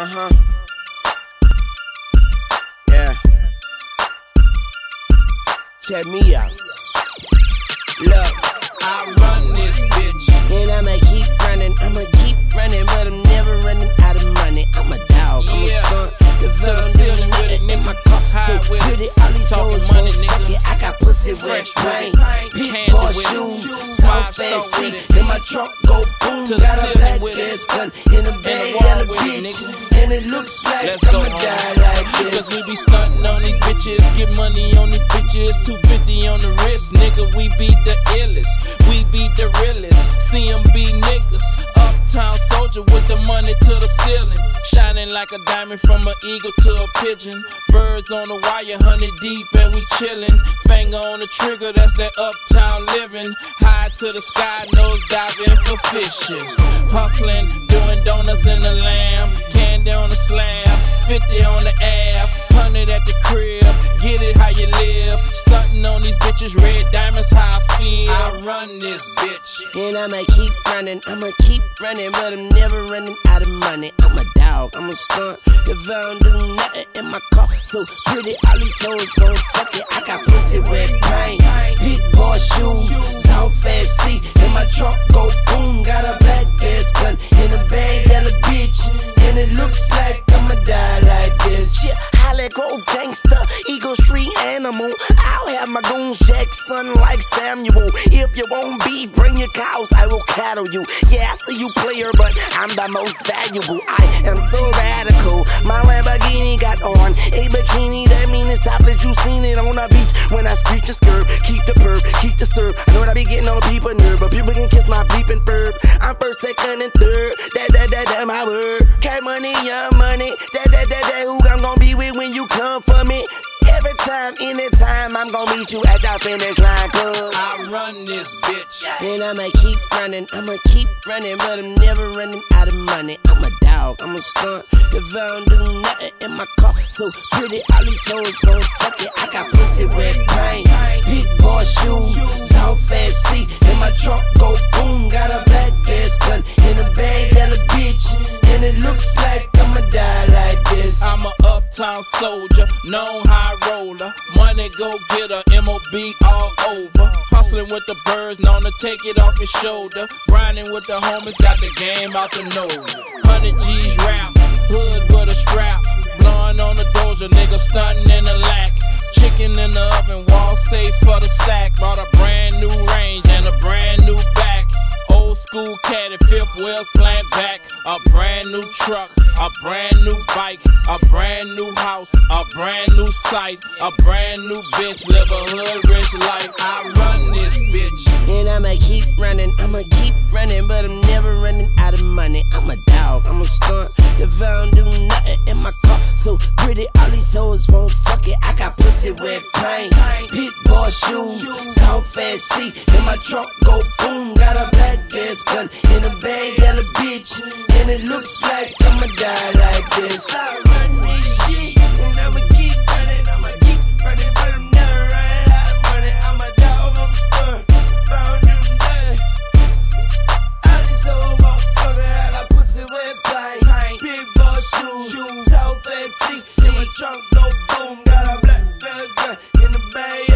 Uh huh. Yeah. Check me out. Look, I run this bitch. and I'ma keep running. I'ma keep running, but I'm never running out of money. I'm a dog. I'm Yeah. a stunt. The To the ceiling with it, in my car. High So with it. pretty, all these Talking money, nigga. It. I got pussy Fresh pain. with it. Big boy shoes, Five soft star ass with In my trunk, go boom. Got a black ass gun in a bag, yellow with bitch. And it looks like Let's go, I'ma die like this. Cause we be stunting on these bitches, get money on these bitches. 250 on the wrist, nigga. We be the illest, we be the realest. CMB niggas, uptown soldier with the money to the ceiling. Shining like a diamond from an eagle to a pigeon. Birds on the wire, honey deep, and we chillin'. Finger on the trigger, that's that uptown living. High to the sky, nose diving for fishes. Hustling, doing donuts in the lamb. Candy on the slab, 50 on the ab, 100 at the crib. Get it bitches, red diamonds, how I feel. I run this bitch. And I'ma keep running, I'ma keep running, but I'm never running out of money. I'm a dog, I'm a stunt. If I don't do nothing in my car, so pretty, all these hoes gon' animal. I'll have my goons jack son like Samuel. If you want beef, bring your cows, I will cattle you. Yeah, I see you player, but I'm the most valuable. I am so radical. My Lamborghini got on a bikini. That mean it's topless. You seen it on the beach when I screech and skirt. Keep the perp, keep the serve. I know that I be getting on people nerve, but people can kiss my bleeping verb. I'm first, second, and third. That, that, that, that, my word. Cash money, young Every time, anytime, I'm gonna meet you at the finish line, cuz. I run this bitch. And I'ma keep running, I'ma keep running, but I'm never running out of money. I'm a dog, I'm a stunt. If I don't do nothing in my car, so pretty, all these hoes gon' fuck it. I got pussy with pain, big boy shoes, soft ass seat. In my trunk, go boom, got a black ass gun in a bag, yellow bitch. And it looks like I'ma die like this. I'm a uptown soldier, known roller. Go getter, MOB all over. Hustling with the birds, known to take it off his shoulder. Grinding with the homies, got the game out the nose. 100 G's rap, hood with a strap. Blowing on the doja, nigga stunting in the lack. Chicken in the oven, wall safe for the stack. Brand new truck, a brand new bike, a brand new house, a brand new site, a brand new bitch. Live a hood rich life. I run this bitch. And I'ma keep running, I'ma keep running, but I'm never running out of money. I'm a dog, I'm a stunt. If I don't do nothing in my car, so pretty, all these hoes won't fuck it. I got pussy with pain, my shoes. soft ass seat, in my trunk go boom. Got a black gas gun in a bag at a bitch. And it looks like I'ma die like this. I run this shit, and I'ma keep running. I'ma keep running, but I'm never running out of money. I'm a dog, I'm stern. Found new money. All these old motherfuckers had a pussy with. Big boy shoes, sound fancy, in my trunk go boom. Got a black gas gun in the bag.